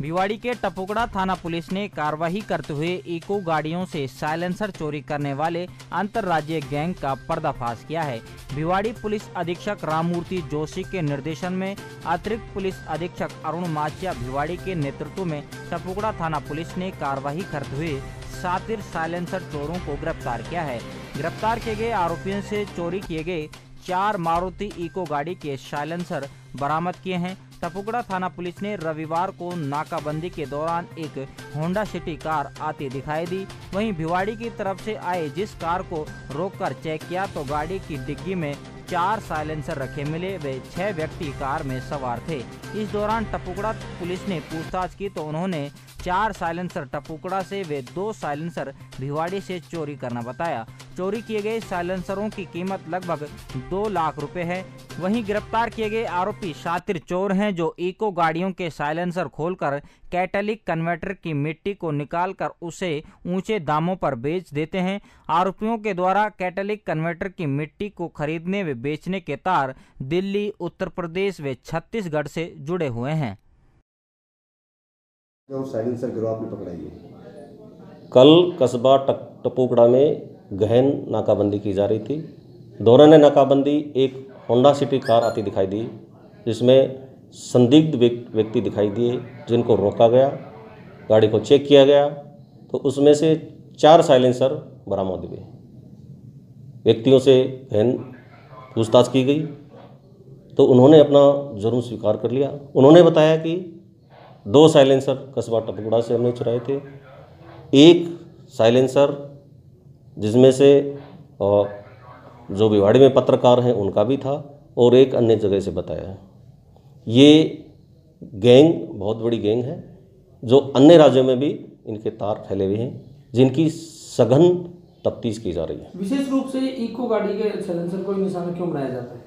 भिवाड़ी के टपुकड़ा थाना पुलिस ने कार्रवाई करते हुए इको गाड़ियों से साइलेंसर चोरी करने वाले अंतर्राज्यीय गैंग का पर्दाफाश किया है। भिवाड़ी पुलिस अधीक्षक राममूर्ति जोशी के निर्देशन में अतिरिक्त पुलिस अधीक्षक अरुण माचिया भिवाड़ी के नेतृत्व में टपुकड़ा थाना पुलिस ने कार्रवाई करते हुए सातिर साइलेंसर चोरों को गिरफ़्तार किया है। गिरफ़्तार किए गए आरोपियों से चोरी किए गए चार मारुति इको गाड़ी के साइलेंसर बरामद किए हैं। टपुकड़ा थाना पुलिस ने रविवार को नाकाबंदी के दौरान एक होंडा सिटी कार आती दिखाई दी। वहीं भिवाड़ी की तरफ़ से आए जिस कार को रोककर चेक किया तो गाड़ी की डिग्गी में चार साइलेंसर रखे मिले। वे छह व्यक्ति कार में सवार थे। इस दौरान टपुकड़ा पुलिस ने पूछताछ की तो उन्होंने चार साइलेंसर टपुकड़ा से वे दो साइलेंसर भिवाड़ी से चोरी करना बताया। चोरी किए गए साइलेंसरों की कीमत लगभग दो लाख रुपए है। वहीं गिरफ़्तार किए गए आरोपी शातिर चोर हैं जो इको गाड़ियों के साइलेंसर खोलकर कैटलिक कन्वर्टर की मिट्टी को निकालकर उसे ऊँचे दामों पर बेच देते हैं। आरोपियों के द्वारा कैटलिक कन्वर्टर की मिट्टी को खरीदने व बेचने के तार दिल्ली उत्तर प्रदेश व छत्तीसगढ़ से जुड़े हुए हैं। और साइलेंसर गिरोह आपने पकड़ाई है। कल कस्बा टपोकड़ा में गहन नाकाबंदी की जा रही थी। दौरान नाकाबंदी एक होंडा सिटी कार आती दिखाई दी, जिसमें संदिग्ध व्यक्ति दिखाई दिए, जिनको रोका गया, गाड़ी को चेक किया गया तो उसमें से चार साइलेंसर बरामद हुए। व्यक्तियों से गहन पूछताछ की गई तो उन्होंने अपना जुर्म स्वीकार कर लिया। उन्होंने बताया कि दो साइलेंसर कस्बा टपकुड़ा से हमने चुराए थे। एक साइलेंसर जिसमें से जो भिवाड़ी में पत्रकार हैं उनका भी था और एक अन्य जगह से बताया है। ये गैंग बहुत बड़ी गैंग है जो अन्य राज्यों में भी इनके तार फैले हुए हैं जिनकी सघन तफ्तीश की जा रही है। विशेष रूप से इको गाड़ी के साइलेंसर को निशाना क्यों बनाया जाता है?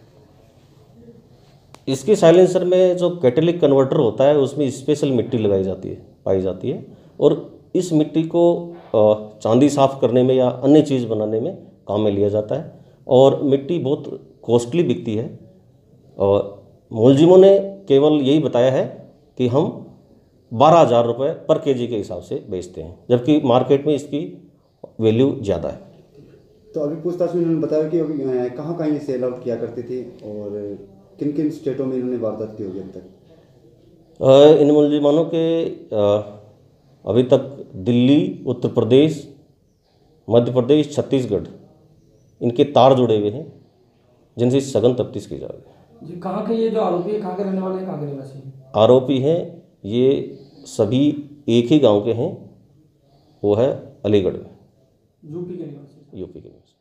इसके साइलेंसर में जो कैटलिक कन्वर्टर होता है उसमें स्पेशल मिट्टी लगाई जाती है पाई जाती है और इस मिट्टी को चांदी साफ़ करने में या अन्य चीज़ बनाने में काम में लिया जाता है और मिट्टी बहुत कॉस्टली बिकती है। और मुलजिमों ने केवल यही बताया है कि हम बारह हज़ार रुपये पर केजी के हिसाब से बेचते हैं जबकि मार्केट में इसकी वैल्यू ज़्यादा है। तो अभी पूछताछ में इन्होंने बताया कि अभी कहाँ कहाँ ये सेल आउट किया करती थी और किन किन स्टेटों में इन्होंने वारदात की होगी अब तक? इन मुलजिमानों के अभी तक दिल्ली उत्तर प्रदेश मध्य प्रदेश छत्तीसगढ़ इनके तार जुड़े हुए हैं जिनसे सघन तफ्तीश की जा रही है। जी कहाँ के ये जो आरोपी है कहाँ के रहने वाले हैं कहाँ के निवासी हैं? आरोपी हैं ये सभी एक ही गाँव के हैं वो है अलीगढ़ में। यूपी के निवासी यूपी के निवासी।